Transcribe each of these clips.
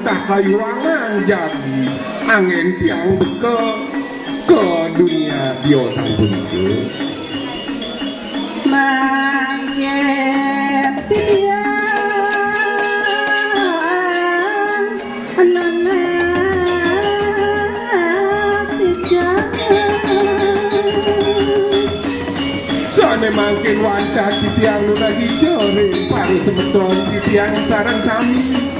pasti wantah kayuangan jadi angin tiang beke ke dunia bio tiang nanas sejak Sane mangkin wantah di tiang nuna hijau ring paru semeton di tiang sarang sami.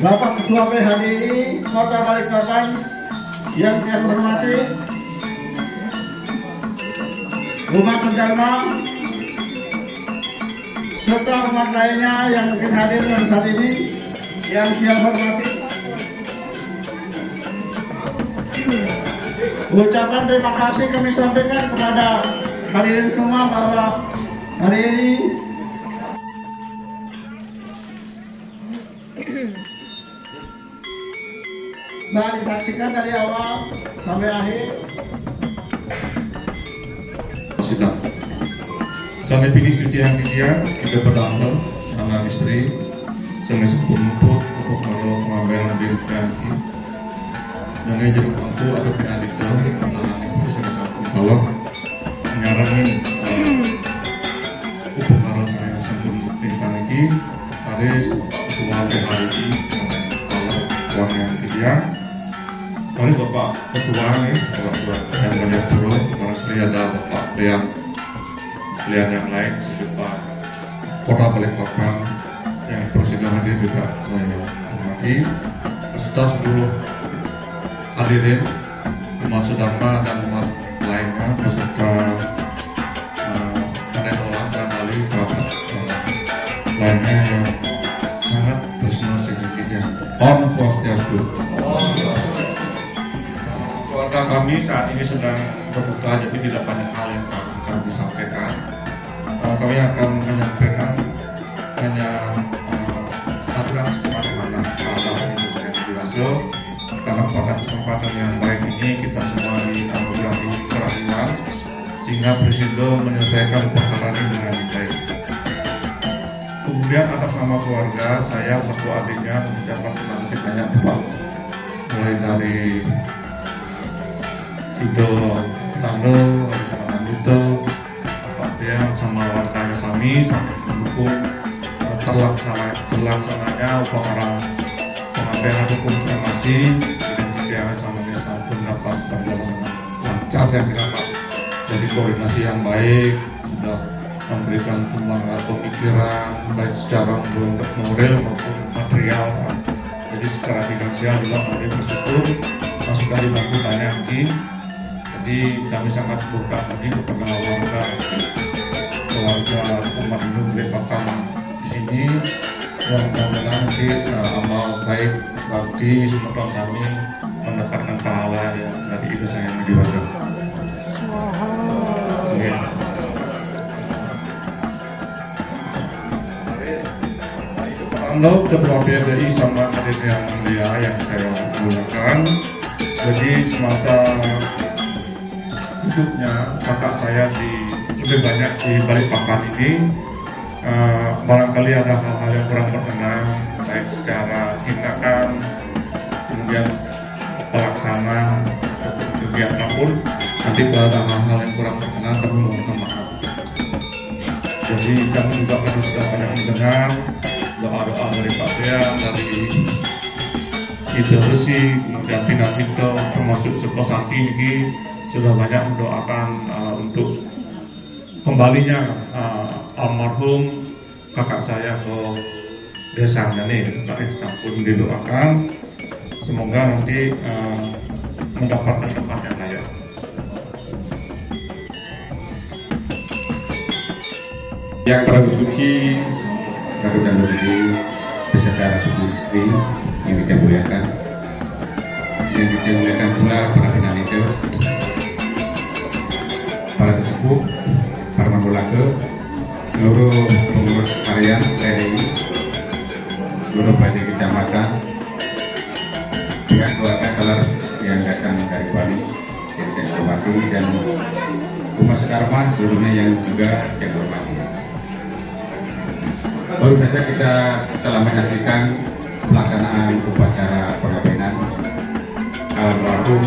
Bapak Ketua PHDI Kota Balikpapan yang saya hormati Rumah Kendama serta umat lainnya yang mungkin hadir pada saat ini yang saya hormati. Ucapan terima kasih kami sampaikan kepada hadirin semua bahwa hari ini telah disaksikan dari awal sampai akhir sidang. Sampai pilih suci yang tiga, kita berdamai anak istri, sangat sempurna untuk kalau pengambilan diri nanti. Dan yang jadi mampu ada pihak itu, anak istri sangat sempurna kalau menyarankan upakaran yang sempurna tentang ini, ada ketua PHI kalau uang yang tiga, Mari Bapak Ketua nih, Bapak Ketua yang banyak dulu, barangkali ada Bapak yang pilihan yang lain, sekitar Kota Balikpapan yang bersedia hadir juga saya hormati, beserta seluruh hadirin umat sedama dan umat lainnya beserta uh, panen orang dan kerabat uh, lainnya yang sangat tresno sedikitnya. Om Swastiastu. Kami saat ini sedang berbuka, jadi tidak banyak hal yang akan disampaikan. Uh, kami akan menyampaikan hanya uh, aturan sebagaimana salah satu dirasa karena pada kesempatan yang baik ini kita semua dianugerahi kerahiman sehingga Presiden menyelesaikan perkara ini dengan baik. Kemudian atas nama keluarga saya satu adiknya mengucapkan terima kasih banyak mulai dari itu Tando, sama itu Bapak Tiang sama warganya Sami sampai mendukung eh, terlaksana terlaksananya upacara pengambilan kremasi dan juga sama desa pun dapat berjalan lancar yang dapat jadi koordinasi yang baik sudah memberikan semangat pemikiran baik secara moral maupun material jadi secara finansial juga kami bersyukur masuk dari bantu banyak lagi jadi kami sangat berkah lagi kepada warga keluarga umat Hindu Balikpapan di sini yang mudah-mudahan nanti uh, amal baik bakti semua kami mendapatkan pahala yang dari itu saya yang dewasa. Amin. Ketua PDI sama hadir yang mulia yang saya gunakan. Jadi semasa hidupnya kakak saya di lebih banyak di Balikpapan ini. Eh, barangkali ada hal-hal yang kurang berkenan baik secara tindakan kemudian pelaksanaan ataupun kegiatan pun nanti kalau ada hal-hal yang kurang berkenan kami mohon maaf. Jadi kami juga tadi sudah banyak mendengar doa-doa dari Pak Dea dari Ide Resi, kemudian Pina Pinto, termasuk Sakti ini sudah banyak mendoakan uh, untuk kembalinya uh, almarhum kakak saya ke desanya nih, kakak sampun didoakan. Semoga nanti uh, mendapatkan tempat yang layak. yang prabu suci baru dan Ibu beserta Ratu Istri yang kita yang kita pula para penalita para sesepuh para manggulake seluruh pengurus harian TNI seluruh pajak kecamatan pihak keluarga kelar yang datang dari Bali yang kita hormati dan umat sekarma seluruhnya yang juga saya hormati baru saja kita telah menyaksikan pelaksanaan upacara pengabenan almarhum